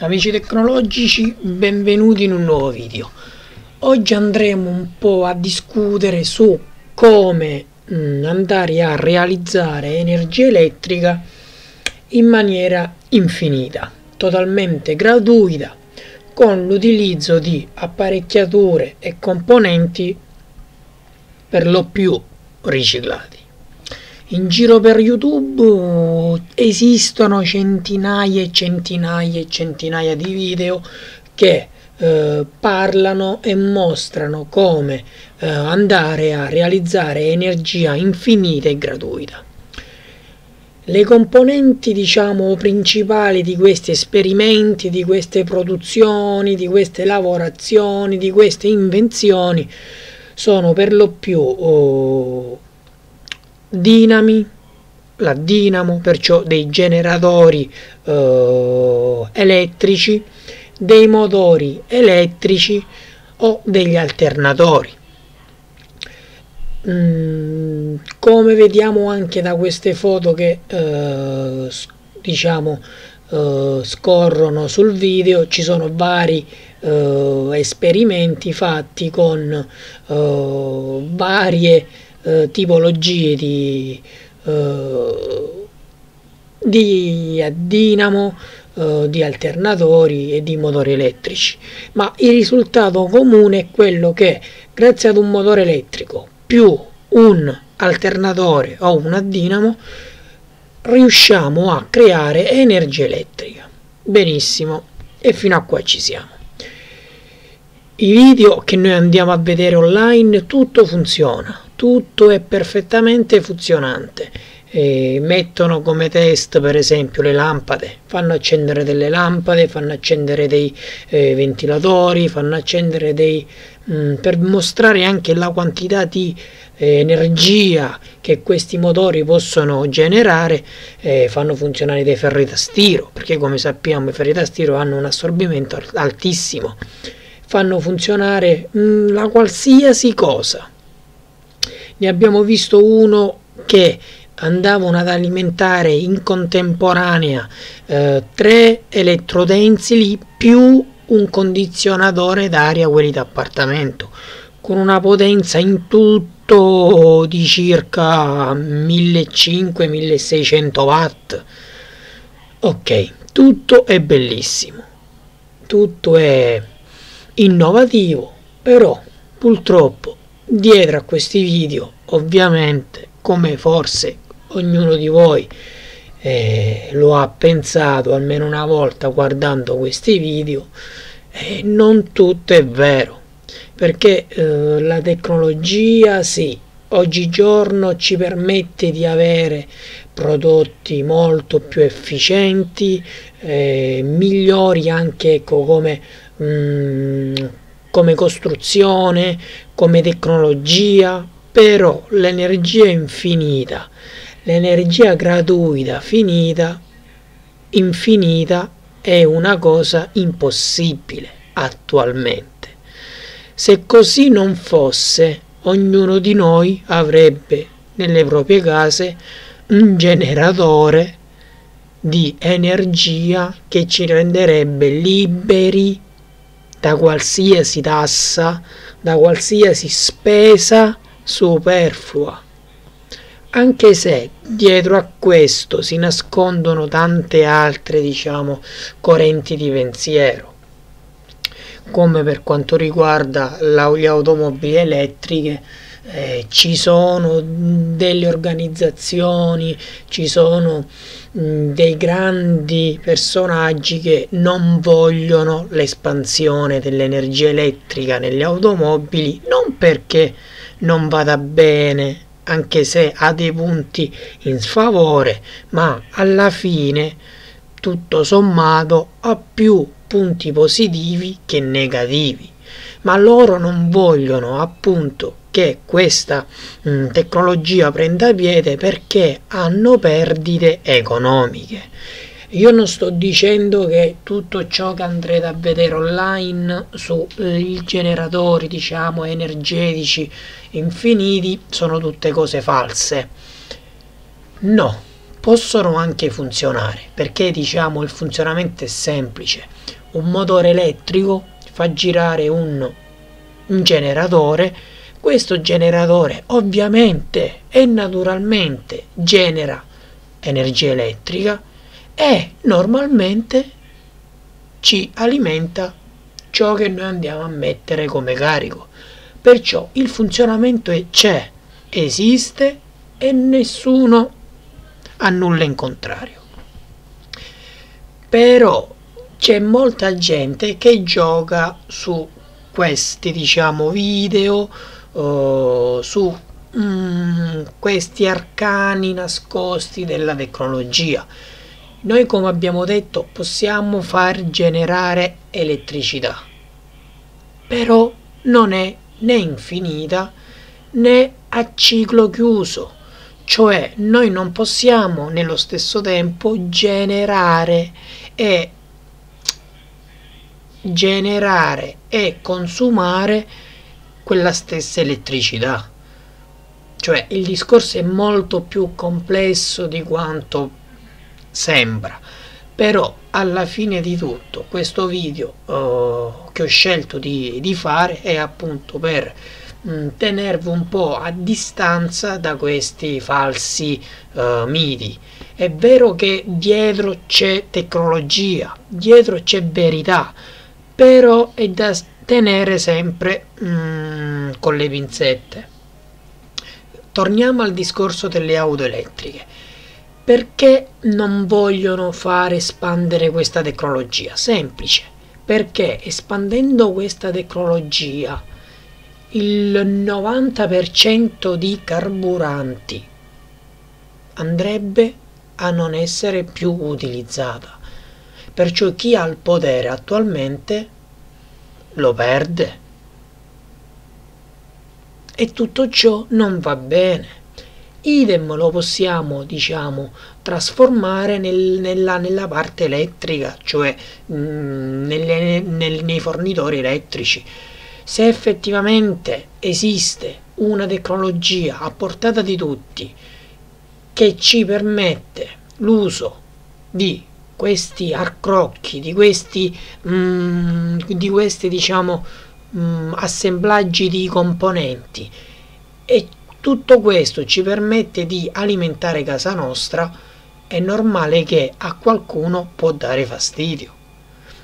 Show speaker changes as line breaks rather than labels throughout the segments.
Amici tecnologici, benvenuti in un nuovo video. Oggi andremo un po' a discutere su come mm, andare a realizzare energia elettrica in maniera infinita, totalmente gratuita, con l'utilizzo di apparecchiature e componenti per lo più riciclati. In giro per YouTube esistono centinaia e centinaia e centinaia di video che eh, parlano e mostrano come eh, andare a realizzare energia infinita e gratuita. Le componenti, diciamo, principali di questi esperimenti, di queste produzioni, di queste lavorazioni, di queste invenzioni sono per lo più oh, dinami, la dinamo, perciò dei generatori eh, elettrici, dei motori elettrici o degli alternatori. Mm, come vediamo anche da queste foto che eh, diciamo eh, scorrono sul video, ci sono vari eh, esperimenti fatti con eh, varie eh, tipologie di, eh, di dinamo, eh, di alternatori e di motori elettrici, ma il risultato comune è quello che grazie ad un motore elettrico più un alternatore o una dinamo riusciamo a creare energia elettrica. Benissimo, e fino a qua ci siamo. I video che noi andiamo a vedere online, tutto funziona, tutto è perfettamente funzionante. E mettono come test per esempio le lampade, fanno accendere delle lampade, fanno accendere dei eh, ventilatori, fanno accendere dei... Mh, mm, per mostrare anche la quantità di eh, energia che questi motori possono generare, eh, fanno funzionare dei ferri da stiro, perché come sappiamo i ferri da stiro hanno un assorbimento altissimo, fanno funzionare mh, mm, la qualsiasi cosa ne abbiamo visto uno che andavano ad alimentare in contemporanea eh, tre elettrotensili più un condizionatore d'aria quelli d'appartamento con una potenza in tutto di circa 1500-1600 watt. Ok tutto è bellissimo tutto è innovativo però purtroppo Dietro a questi video, ovviamente, come forse ognuno di voi eh, lo ha pensato almeno una volta guardando questi video, eh, non tutto è vero, perché eh, la tecnologia sì, oggigiorno ci permette di avere prodotti molto più efficienti, eh, migliori anche ecco, come... Mm, come costruzione, come tecnologia, però l'energia infinita, l'energia gratuita finita, infinita, è una cosa impossibile attualmente. Se così non fosse, ognuno di noi avrebbe nelle proprie case un generatore di energia che ci renderebbe liberi da qualsiasi tassa, da qualsiasi spesa superflua. Anche se dietro a questo si nascondono tante altre, diciamo, correnti di pensiero, come per quanto riguarda le automobili elettriche, eh, ci sono delle organizzazioni, ci sono dei grandi personaggi che non vogliono l'espansione dell'energia elettrica nelle automobili, non perché non vada bene, anche se ha dei punti in sfavore, ma alla fine tutto sommato ha più punti positivi che negativi ma loro non vogliono appunto che questa mh, mm, tecnologia prenda piede perché hanno perdite economiche. Io non sto dicendo che tutto ciò che andrete a vedere online sui generatori, diciamo, energetici infiniti sono tutte cose false. No, possono anche funzionare perché diciamo il funzionamento è semplice un motore elettrico fa girare un, un generatore questo generatore ovviamente e naturalmente genera energia elettrica e normalmente ci alimenta ciò che noi andiamo a mettere come carico. Perciò il funzionamento c'è, esiste e nessuno ha nulla in contrario. Però c'è molta gente che gioca su questi diciamo video uh, su mm, questi arcani nascosti della tecnologia. Noi come abbiamo detto possiamo far generare elettricità, però non è né infinita né a ciclo chiuso, cioè noi non possiamo nello stesso tempo generare e generare e consumare quella stessa elettricità. Cioè il discorso è molto più complesso di quanto sembra però alla fine di tutto questo video uh, che ho scelto di, di, fare è appunto per mh, mm, tenervi un po' a distanza da questi falsi uh, miti è vero che dietro c'è tecnologia dietro c'è verità però è da tenere sempre mm, con le pinzette torniamo al discorso delle auto elettriche perché non vogliono fare espandere questa tecnologia? Semplice, perché espandendo questa tecnologia il 90% di carburanti andrebbe a non essere più utilizzata. Perciò chi ha il potere attualmente lo perde. E tutto ciò non va bene idem lo possiamo diciamo trasformare nel, nella, nella, parte elettrica cioè mh, mm, nelle, nel, nei fornitori elettrici se effettivamente esiste una tecnologia a portata di tutti che ci permette l'uso di questi arcrocchi di questi, mh, mm, di questi diciamo mh, mm, assemblaggi di componenti e tutto questo ci permette di alimentare casa nostra, è normale che a qualcuno può dare fastidio.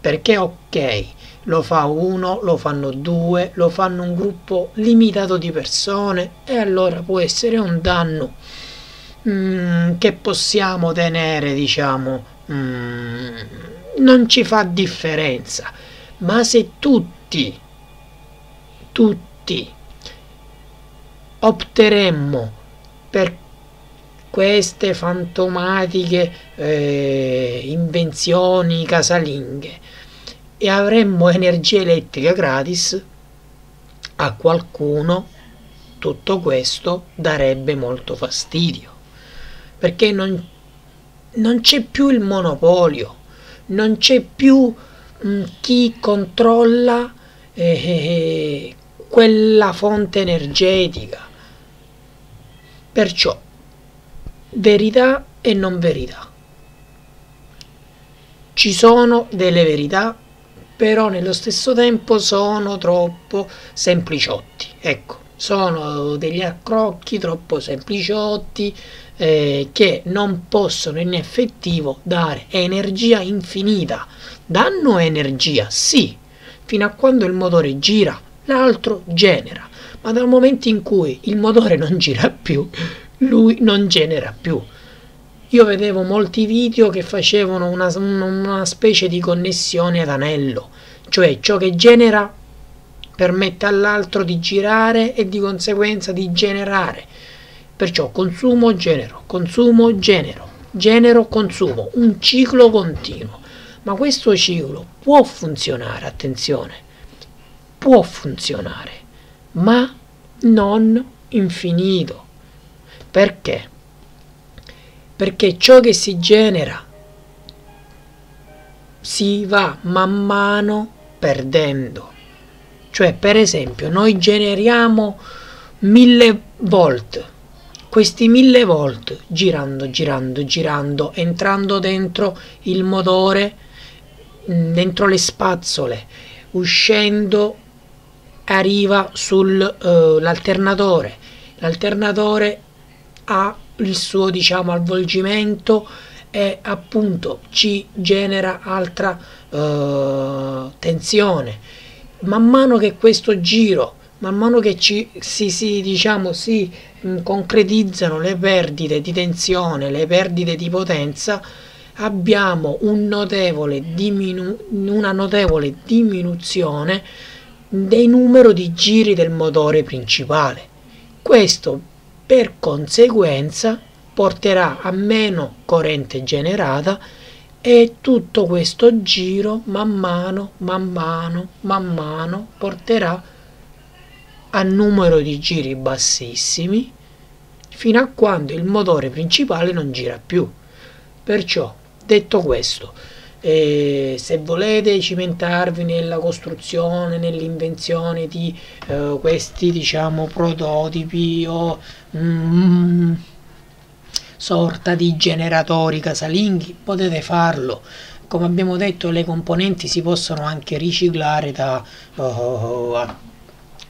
Perché ok, lo fa uno, lo fanno due, lo fanno un gruppo limitato di persone e allora può essere un danno mm, che possiamo tenere, diciamo, mm, non ci fa differenza. Ma se tutti, tutti opteremmo per queste fantomatiche eh, invenzioni casalinghe e avremmo energia elettrica gratis, a qualcuno tutto questo darebbe molto fastidio, perché non, non c'è più il monopolio, non c'è più mh, mm, chi controlla eh, eh, quella fonte energetica Perciò, verità e non verità. Ci sono delle verità, però nello stesso tempo sono troppo sempliciotti. Ecco, sono degli accrocchi troppo sempliciotti eh, che non possono in effettivo dare energia infinita. Danno energia, sì, fino a quando il motore gira, l'altro genera ma dal momento in cui il motore non gira più, lui non genera più. Io vedevo molti video che facevano una, una specie di connessione ad anello, cioè ciò che genera permette all'altro di girare e di conseguenza di generare. Perciò consumo, genero, consumo, genero, genero, consumo, un ciclo continuo. Ma questo ciclo può funzionare, attenzione, può funzionare ma non infinito. Perché? Perché ciò che si genera si va man mano perdendo. Cioè, per esempio, noi generiamo 1000 volt questi 1000 volt girando, girando, girando, entrando dentro il motore, dentro le spazzole, uscendo arriva sull'alternatore. Uh, L'alternatore ha il suo diciamo avvolgimento e appunto ci genera altra uh, tensione. Man mano che questo giro, man mano che ci, si, si, diciamo, si mh, concretizzano le perdite di tensione, le perdite di potenza, abbiamo un notevole diminu- una notevole diminuzione del numero di giri del motore principale. Questo per conseguenza porterà a meno corrente generata e tutto questo giro man mano, man mano, man mano porterà a numero di giri bassissimi fino a quando il motore principale non gira più. Perciò, detto questo, e se volete cimentarvi nella costruzione, nell'invenzione di eh, questi diciamo prototipi o mm, sorta di generatori casalinghi, potete farlo. Come abbiamo detto, le componenti si possono anche riciclare da uh,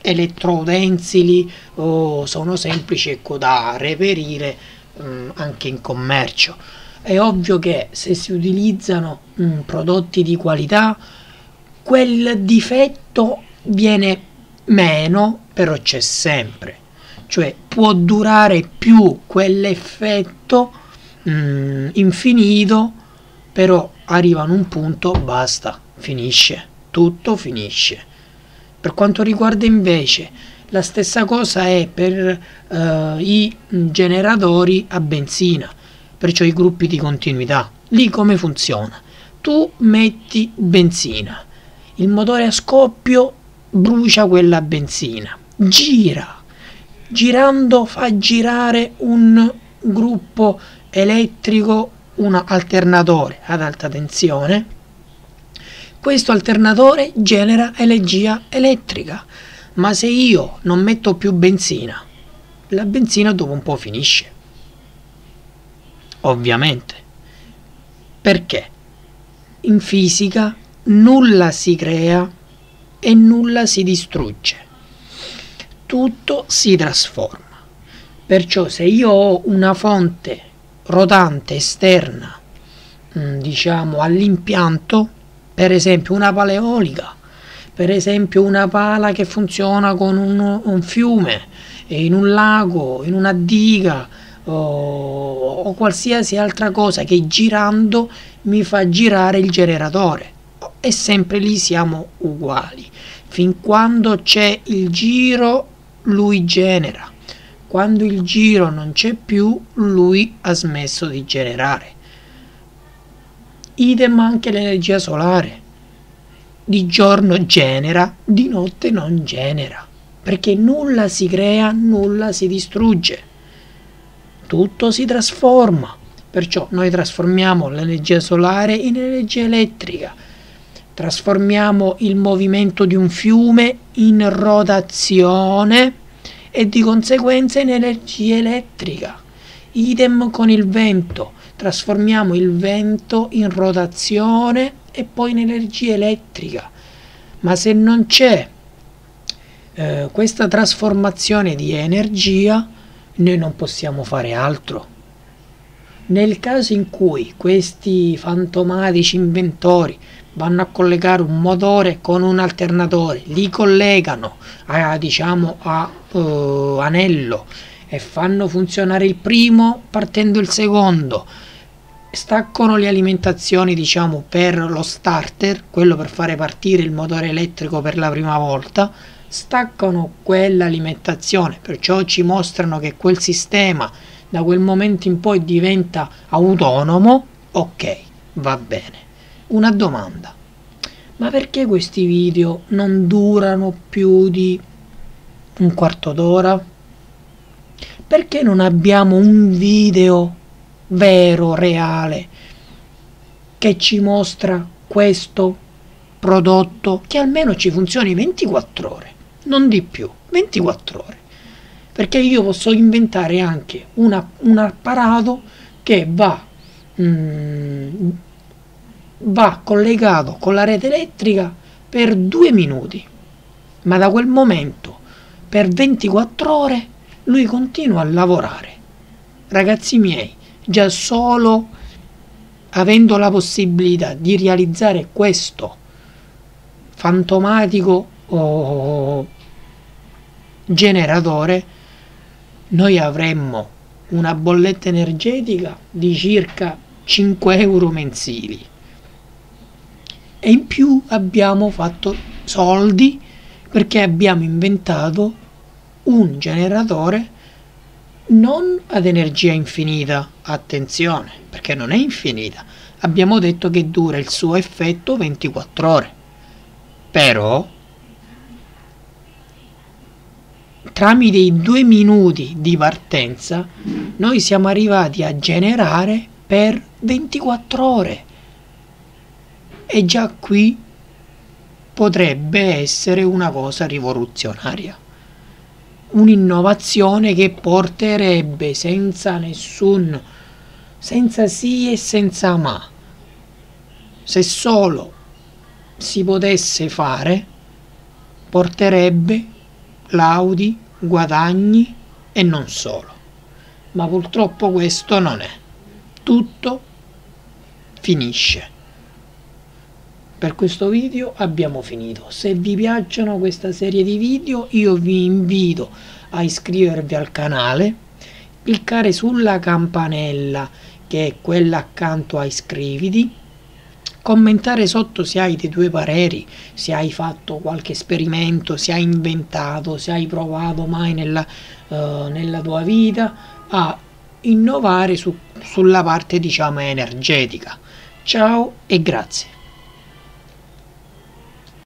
elettroutensili o sono semplici ecco, da reperire um, anche in commercio è ovvio che se si utilizzano mm, prodotti di qualità, quel difetto viene meno, però c'è sempre. Cioè può durare più quell'effetto mm, infinito, però arriva a un punto, basta, finisce, tutto finisce. Per quanto riguarda invece la stessa cosa è per uh, i generatori a benzina perciò i gruppi di continuità. Lì come funziona? Tu metti benzina, il motore a scoppio brucia quella benzina, gira, girando fa girare un gruppo elettrico, un alternatore ad alta tensione. Questo alternatore genera energia elettrica, ma se io non metto più benzina, la benzina dopo un po' finisce ovviamente. Perché? In fisica nulla si crea e nulla si distrugge. Tutto si trasforma. Perciò se io ho una fonte rotante esterna, mm, diciamo all'impianto, per esempio una pala eolica, per esempio una pala che funziona con un, un fiume, in un lago, in una diga, o, o qualsiasi altra cosa che girando mi fa girare il generatore. E sempre lì siamo uguali. Fin quando c'è il giro lui genera. Quando il giro non c'è più lui ha smesso di generare idem anche l'energia solare di giorno genera di notte non genera perché nulla si crea nulla si distrugge tutto si trasforma. Perciò noi trasformiamo l'energia solare in energia elettrica, trasformiamo il movimento di un fiume in rotazione e di conseguenza in energia elettrica. Idem con il vento, trasformiamo il vento in rotazione e poi in energia elettrica. Ma se non c'è eh, questa trasformazione di energia, noi non possiamo fare altro. Nel caso in cui questi fantomatici inventori vanno a collegare un motore con un alternatore, li collegano a, diciamo a uh, anello e fanno funzionare il primo partendo il secondo, staccano le alimentazioni diciamo per lo starter, quello per fare partire il motore elettrico per la prima volta, staccano quell'alimentazione, perciò ci mostrano che quel sistema da quel momento in poi diventa autonomo, ok, va bene. Una domanda, ma perché questi video non durano più di un quarto d'ora? Perché non abbiamo un video vero, reale, che ci mostra questo prodotto che almeno ci funzioni 24 ore? non di più, 24 ore. perché io posso inventare anche una, un apparato che va, mm, va collegato con la rete elettrica per due minuti, ma da quel momento per 24 ore lui continua a lavorare. Ragazzi miei, già solo avendo la possibilità di realizzare questo fantomatico oh, generatore, noi avremmo una bolletta energetica di circa 5 euro mensili. E in più abbiamo fatto soldi perché abbiamo inventato un generatore non ad energia infinita, attenzione, perché non è infinita. Abbiamo detto che dura il suo effetto 24 ore. Però tramite i due minuti di partenza noi siamo arrivati a generare per 24 ore. E già qui potrebbe essere una cosa rivoluzionaria un'innovazione che porterebbe senza nessun senza sì e senza ma. Se solo si potesse fare porterebbe l'Audi guadagni e non solo. Ma purtroppo questo non è. Tutto finisce per questo video abbiamo finito. Se vi piacciono questa serie di video io vi invito a iscrivervi al canale, cliccare sulla campanella che è quella accanto a iscriviti, commentare sotto se hai dei tuoi pareri, se hai fatto qualche esperimento, se hai inventato, se hai provato mai nella, uh, nella tua vita a innovare su, sulla parte diciamo energetica. Ciao e grazie.